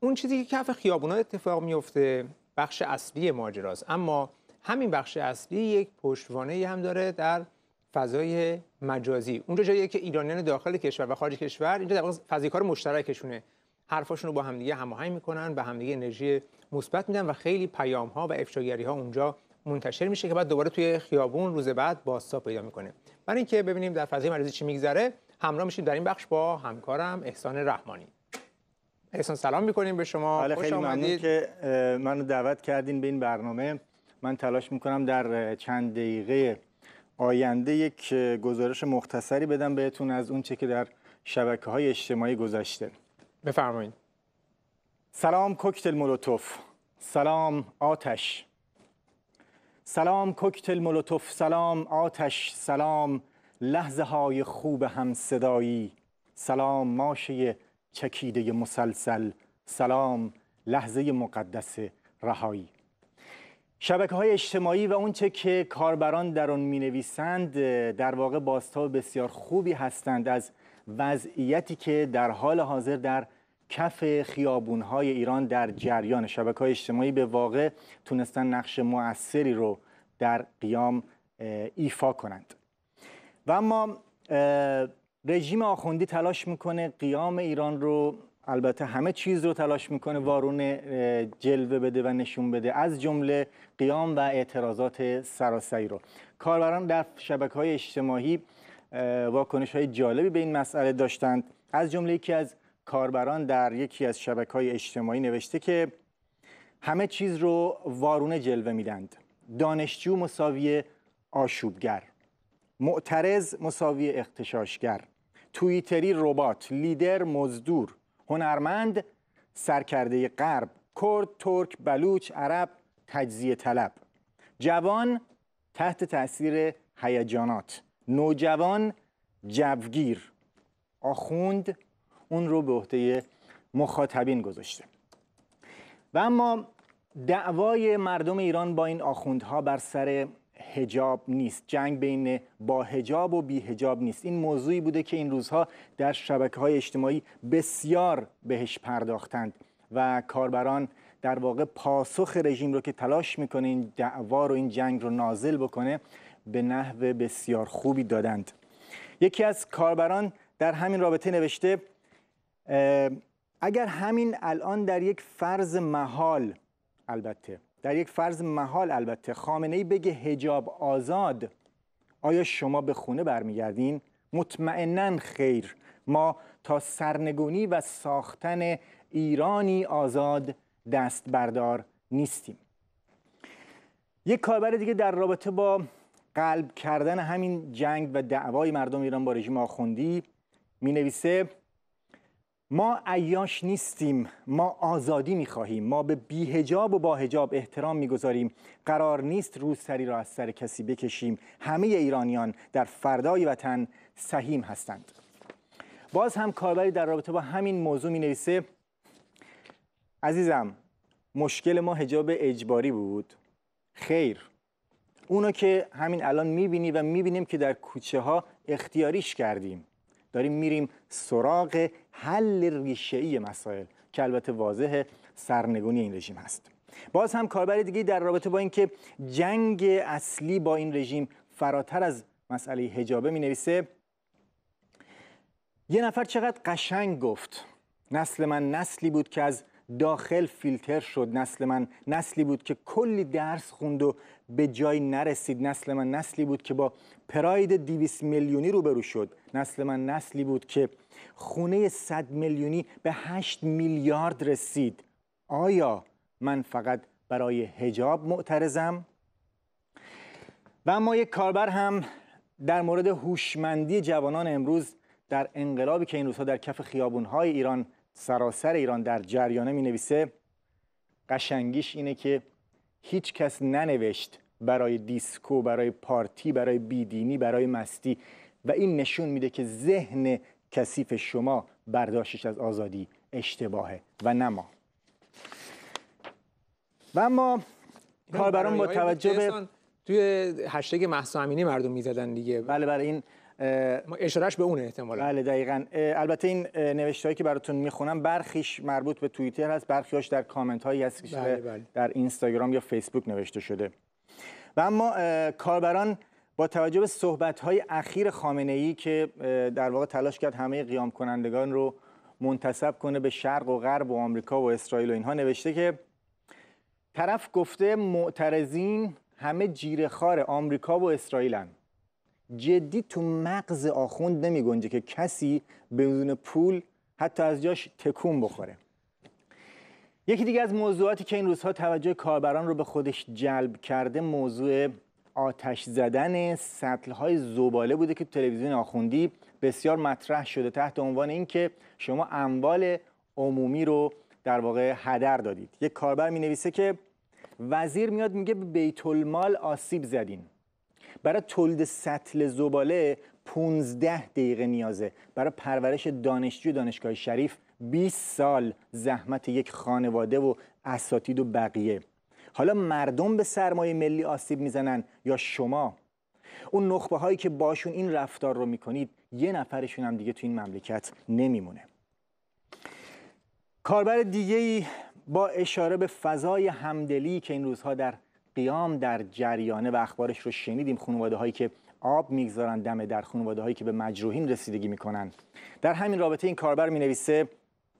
اون چیزی که کف خیابونا اتفاق میفته بخش اصلی ماجراست. اما همین بخش اصلی یک پشتوانه هم داره در فضای مجازی. اونجا جایی که ایرانیان داخل کشور و خارج کشور اینجا در واقع فضای کار مشترکشونه. حرفاشون رو با همدیگه هماهنگ می‌کنن به همدیگه انرژی مثبت میدن و خیلی پیام ها و افشاگری ها اونجا منتشر میشه که بعد دوباره توی خیابون روز بعد باستا پیدا می‌کنه. برای اینکه ببینیم در فضای مجازی چی میگذره همراه میشیم در این بخش با همکارم احسان رحمانی. احسان سلام می‌کنیم به شما. بله خیلی ممنون که منو دعوت کردین به این برنامه. من تلاش می‌کنم در چند دقیقه آینده یک گزارش مختصری بدم بهتون از اون چه که در شبکه های اجتماعی گذشته. بفرمایید. سلام کوکتل مولوتوف. سلام آتش. سلام کوکتل مولوتوف. سلام آتش. سلام لحظه های خوب هم صدایی. سلام ماشه چکیده مسلسل. سلام لحظه مقدس رهایی. شبکه های اجتماعی و اونچه که کاربران در آن می نویسند در واقع باستاب بسیار خوبی هستند از وضعیتی که در حال حاضر در کف خیابون های ایران در جریان. شبکه های اجتماعی به واقع تونستن نقش مؤثری رو در قیام ایفا کنند. و اما رژیم آخوندی تلاش می‌کنه قیام ایران رو البته همه چیز رو تلاش می‌کنه وارون جلوه بده و نشون بده از جمله قیام و اعتراضات سراسری رو. کاربران در شبکه های اجتماعی واکنش های جالبی به این مسئله داشتند. از جمله یکی از کاربران در یکی از شبکه های اجتماعی نوشته که همه چیز رو وارونه جلوه میدند دانشجو مساوی آشوبگر معترض مساوی اختشاشگر. توییتری ربات لیدر مزدور هنرمند سرکرده غرب کرد ترک بلوچ عرب تجزیه طلب. جوان تحت تاثیر هیجانات. نوجوان جوگیر. آخوند اون رو به عهده مخاطبین گذاشته. و اما دعوای مردم ایران با این آخوندها بر سر هجاب نیست. جنگ بین با هجاب و بی هجاب نیست. این موضوعی بوده که این روزها در شبکه های اجتماعی بسیار بهش پرداختند و کاربران در واقع پاسخ رژیم رو که تلاش می‌کنه این دعوا رو این جنگ رو نازل بکنه به نحو بسیار خوبی دادند. یکی از کاربران در همین رابطه نوشته اگر همین الان در یک فرض محال البته در یک فرض محال البته خامنه ای بگه هجاب آزاد. آیا شما به خونه برمیگردین؟ مطمئنا خیر. ما تا سرنگونی و ساختن ایرانی آزاد دست بردار نیستیم. یک کاربر دیگه در رابطه با قلب کردن همین جنگ و دعوای مردم ایران با رژیم آخوندی می نویسه ما عیاش نیستیم ما آزادی می‌خواهیم ما به بیهجاب و با هجاب احترام می‌گذاریم. قرار نیست روسری را از سر کسی بکشیم. همه ایرانیان در فردای وطن سهیم هستند. باز هم کاربری در رابطه با همین موضوع می نویسه عزیزم مشکل ما هجاب اجباری بود. خیر. اونو که همین الان می‌بینی و می‌بینیم که در کوچه ها اختیاریش کردیم. داریم میریم سراغ حل ریشه‌ای مسائل که البته واضح سرنگونی این رژیم هست. باز هم کاربر دیگه در رابطه با اینکه جنگ اصلی با این رژیم فراتر از مسئله حجابه می نویسه یه نفر چقدر قشنگ گفت. نسل من نسلی بود که از داخل فیلتر شد نسل من. نسلی بود که کلی درس خوند و به جای نرسید. نسل من نسلی بود که با پراید 200 میلیونی روبرو شد. نسل من نسلی بود که خونه 100 میلیونی به 8 میلیارد رسید. آیا من فقط برای هجاب معترضم؟ و اما یک کاربر هم در مورد هوشمندی جوانان امروز در انقلابی که این روزها در کف خیابونهای ایران سراسر ایران در جریانه می نویسه قشنگیش اینه که هیچ کس ننوشت برای دیسکو برای پارتی برای بیدینی برای مستی. و این نشون میده که ذهن کثیف شما برداشتش از آزادی اشتباهه و نما و اما کاربران با توجه به توی هشتگ محسا امینی مردم می‌زدن دیگه. بله بله این اشارهش به اون احتمالا. بله دقیقا. البته این نوشته که براتون می‌خونم برخیش مربوط به توییتر هست. برخیش در کامنت هایی هست که بله بله. در اینستاگرام یا فیسبوک نوشته شده. و اما کاربران با توجه به صحبت های اخیر خامنه ای که در واقع تلاش کرد همه قیام کنندگان رو منتصب کنه به شرق و غرب و آمریکا و اسرائیل و اینها نوشته که طرف گفته معترضین همه جیرخار آمریکا و اسرائیلن. جدی تو مغز آخوند نمی گنجه که کسی بدون پول حتی از جاش تکون بخوره. یکی دیگه از موضوعاتی که این روزها توجه کاربران رو به خودش جلب کرده موضوع آتش زدن سطل های زباله بوده که تلویزیون آخوندی بسیار مطرح شده تحت عنوان اینکه شما اموال عمومی رو در واقع هدر دادید. یک کاربر می نویسه که وزیر میاد میگه به بیت المال آسیب زدین. برای تولید سطل زباله 15 دقیقه نیازه. برای پرورش دانشجو دانشگاه شریف 20 سال زحمت یک خانواده و اساتید و بقیه. حالا مردم به سرمایه ملی آسیب می‌زنن یا شما؟ اون نخبه هایی که باشون این رفتار رو می‌کنید یه نفرشون هم دیگه تو این مملکت نمیمونه. کاربر دیگه با اشاره به فضای همدلی که این روزها در قیام در جریانه و اخبارش رو شنیدیم خانواده هایی که آب می‌گذارن دم در خانواده هایی که به مجروحین رسیدگی می‌کنن. در همین رابطه این کاربر می نویسه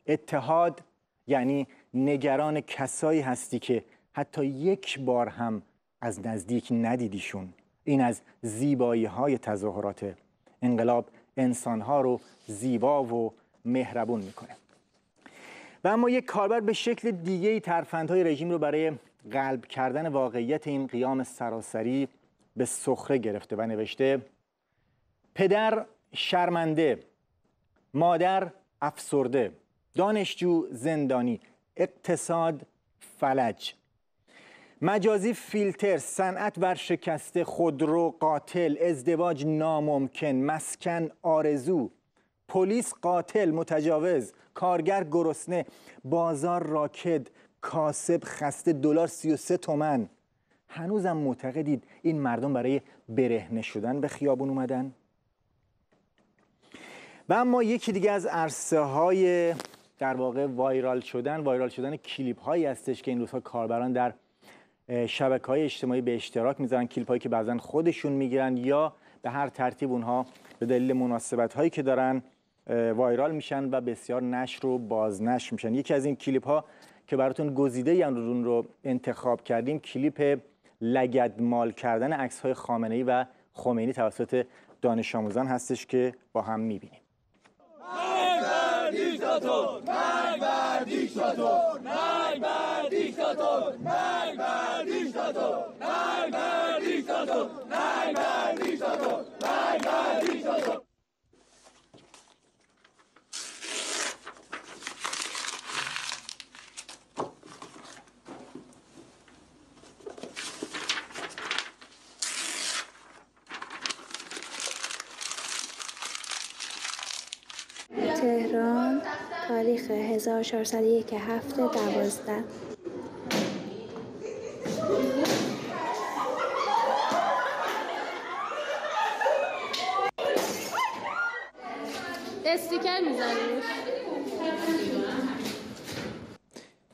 اتحاد یعنی نگران کسایی هستی که حتی یک بار هم از نزدیک ندیدیشون. این از زیبایی های تظاهرات انقلاب انسانها رو زیبا و مهربون می‌کنه. و اما یک کاربر به شکل دیگه ترفندهای رژیم رو برای قلب کردن واقعیت این قیام سراسری به سخره گرفته و نوشته پدر شرمنده مادر افسرده دانشجو زندانی اقتصاد فلج. مجازی فیلتر صنعت ورشکسته خودرو قاتل ازدواج ناممکن مسکن آرزو. پلیس قاتل متجاوز کارگر گرسنه بازار راکد کاسب خسته دلار 33 تومن. هنوزم معتقدید این مردم برای برهنه شدن به خیابون اومدن؟ و اما یکی دیگه از عرصه های در واقع وایرال شدن وایرال شدن کلیپ هایی هستش که این روزها کاربران در شبکه های اجتماعی به اشتراک می‌ذارن کلیپ هایی که بعضا خودشون می‌گیرن یا به هر ترتیب اونها به دلیل مناسبت هایی که دارن وایرال میشن و بسیار نشر و بازنشر میشن. یکی از این کلیپ ها که براتون گزیده اون رو انتخاب کردیم کلیپ لگد مال کردن عکس های خامنه ای و خمینی توسط دانش آموزان هستش که با هم می‌بینیم مرگ بر دیکتاتور مرگ بر دیکتاتور مرگ بر دیکتاتور مرگ بر دیکتاتور مرگ بر دیکتاتور مرگ بر دیکتاتور تهران تاریخ 1401 هفته دوازده. استیکر می‌زنیم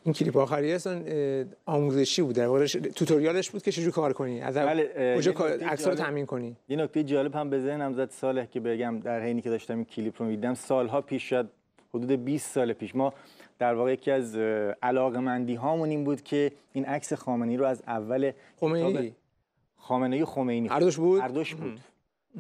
این کلیپ آخری اصلا آموزشی بود. در واقع توتوریالش بود که چجوری کار کنی؟ از بله کجا عکس رو تامین کنی. یه نکته جالب هم به ذهنم زد ساله که بگم در حینی که داشتم این کلیپ رو می‌دیدم سالها پیش شد حدود 20 سال پیش. ما در واقع یکی از علاقمندی هامون این بود که این عکس خامنه‌ای رو از اول خمینی؟ خامنه‌ای خمینی. هر دوش بود؟ هر دوش بود.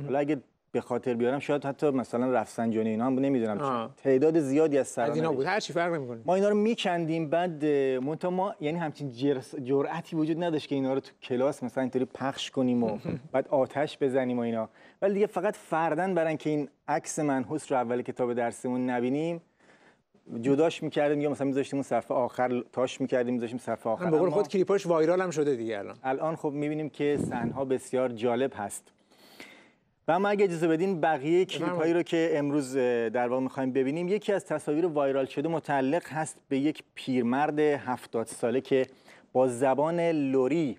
حالا اگه به خاطر بیارم شاید حتی مثلا رفسنجانی اینا هم نمی‌دونم. تعداد زیادی از سران اینا بود. هر چی فرق نمی‌کنه. ما اینا رو میکندیم بعد منتها ما یعنی همچین جرأتی وجود نداشت که اینا رو تو کلاس مثلا اینطوری پخش کنیم و بعد آتش بزنیم و اینا. ولی دیگه فقط فردن برن که این عکس منحوس رو اول کتاب درسمون نبینیم جداش می‌کردیم. یا مثلا میذاشتیم اون صفحه آخر تاش می‌کردیم میذاشتیم صفحه آخر. به خود کلیپاش وایرال هم شده دیگه الان. الان خب می‌بینیم که صحنه بسیار جالب هست. و اما اگه اجازه بدین بقیه کلیپ هایی رو که امروز در واقع می‌خوایم ببینیم یکی از تصاویر وایرال شده متعلق هست به یک پیرمرد هفتاد ساله که با زبان لوری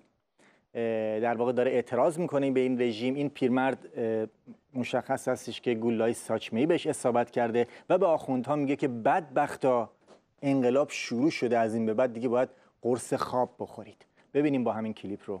در واقع داره اعتراض می‌کنه به این رژیم. این پیرمرد مشخص هستش که گولای ساچمه بهش اصابت کرده و به آخوندها میگه که بدبختا انقلاب شروع شده از این به بعد دیگه باید قرص خواب بخورید. ببینیم با همین کلیپ رو.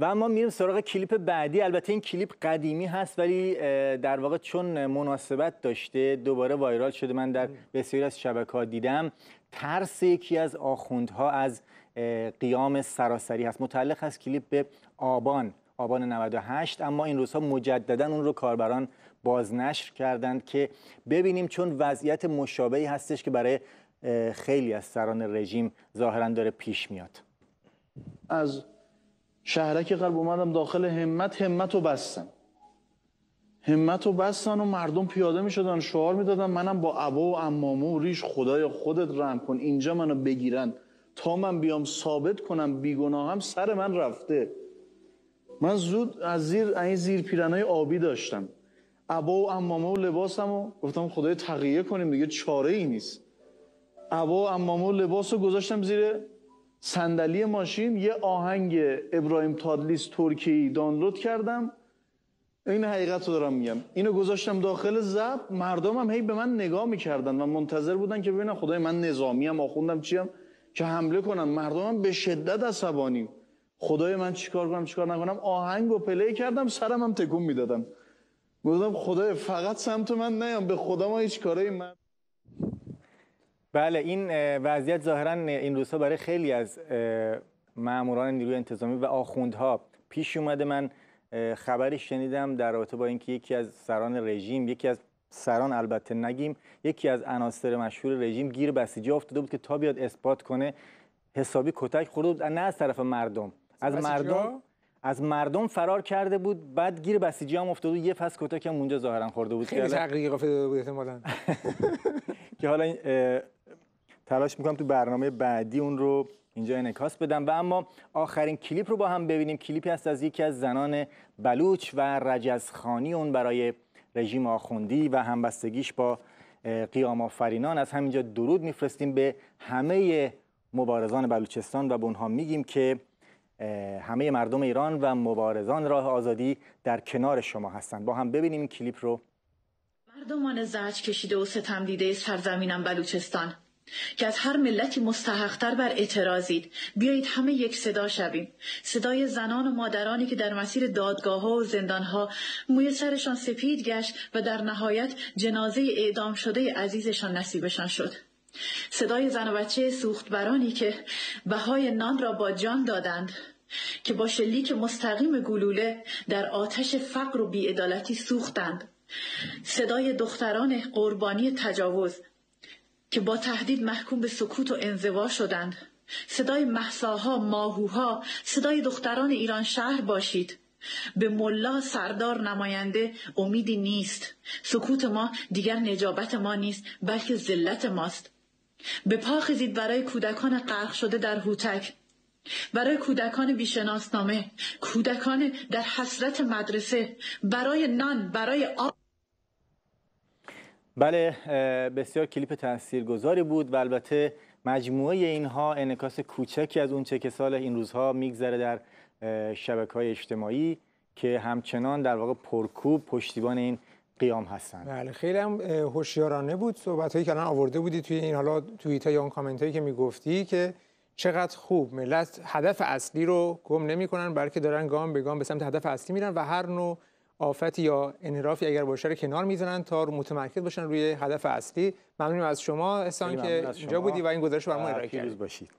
و اما میریم سراغ کلیپ بعدی. البته این کلیپ قدیمی هست ولی در واقع چون مناسبت داشته دوباره وایرال شده. من در بسیاری از شبکه ها دیدم. ترس یکی از آخوندها از قیام سراسری هست. متعلق هست کلیپ به آبان آبان 98 اما این روزها مجددا اون رو کاربران بازنشر کردند که ببینیم چون وضعیت مشابهی هستش که برای خیلی از سران رژیم ظاهرا داره پیش میاد. از شهرک قلب اومدم داخل همت همت رو بستن. همت رو بستن و مردم پیاده می شدن شعار می‌دادن منم با عبا و امامه و ریش خدای خودت رحم کن اینجا منو بگیرن. تا من بیام ثابت کنم بیگناهم سر من رفته. من زود از زیر این زیر پیرنای آبی داشتم. عبا و امامه و لباسم و گفتم خدای تقیه کنیم دیگه چاره ای نیست. عبا و امامه و لباس رو گذاشتم زیر صندلی ماشین یه آهنگ ابراهیم تادلیس ترکی دانلود کردم. این حقیقت رو دارم میگم. اینو گذاشتم داخل زب. مردمم هی به من نگاه می‌کردن و منتظر بودن که ببینن خدای من نظامی هم آخوندم چیم که حمله کنن. مردمم به شدت عصبانی. خدای من چیکار کنم چیکار نکنم؟ آهنگ و پلی کردم سرم هم تکون می‌دادم گفتم خدای فقط سمت من نیام به خدا ما هیچ کاری من بله این وضعیت ظاهرا این روزها برای خیلی از ماموران نیروی انتظامی و آخوندها پیش اومده. من خبری شنیدم در رابطه با اینکه یکی از سران رژیم یکی از سران البته نگیم یکی از عناصر مشهور رژیم گیر بسیجی افتاده بود که تا بیاد اثبات کنه حسابی کتک خورده بود. نه از طرف مردم از مردم از مردم فرار کرده بود. بعد گیر بسیجی هم افتاده بود. یه پس کتک هم اونجا ظاهرا خورده بود خیلی تحقیق داده بود احتمالاً. که حالا تلاش می‌کنم تو برنامه بعدی اون رو اینجا انکاس بدم. و اما آخرین کلیپ رو با هم ببینیم. کلیپی هست از یکی از زنان بلوچ و رجزخانی اون برای رژیم آخوندی و همبستگیش با قیام آفرینان. از همینجا درود میفرستیم به همه مبارزان بلوچستان و به اونها میگیم که همه مردم ایران و مبارزان راه آزادی در کنار شما هستند. با هم ببینیم این کلیپ رو. مردمان زرج کشیده و ستم دیده سرزمینم بلوچستان. که از هر ملتی مستحقتر بر اعتراضید. بیایید همه یک صدا شویم. صدای زنان و مادرانی که در مسیر دادگاه ها و زندان ها موی سرشان سپید گشت و در نهایت جنازه اعدام شده عزیزشان نصیبشان شد. صدای زن و بچه سوختبرانی که بهای نان را با جان دادند که با شلیک مستقیم گلوله در آتش فقر و بیعدالتی سوختند. صدای دختران قربانی تجاوز که با تهدید محکوم به سکوت و انزوا شدند. صدای محساها ماهوها صدای دختران ایران شهر باشید. به ملا سردار نماینده امیدی نیست. سکوت ما دیگر نجابت ما نیست بلکه ذلت ماست. به پا خزید برای کودکان غرق شده در هوتک. برای کودکان بیشناسنامه کودکان در حسرت مدرسه. برای نان برای آب. بله بسیار کلیپ تاثیرگذاری بود و البته مجموعه اینها انکاس کوچکی از اونچه که سال این روزها میگذره در شبکه های اجتماعی که همچنان در واقع پرکوب پشتیبان این قیام هستند. بله خیلی هم هوشیارانه بود صحبت هایی که الان آورده بودی توی این حالا توییت یا اون کامنت هایی که می‌گفتی که چقدر خوب ملت هدف اصلی رو گم نمی‌کنن بلکه دارن گام به گام به سمت هدف اصلی میرن و هر نوع آفتی یا انحرافی اگر باشه رو کنار می‌زنن تا رو متمرکز باشن روی هدف اصلی. ممنونم از شما احسان که اینجا بودی و این گزارش رو برام ارائه کردید باشید.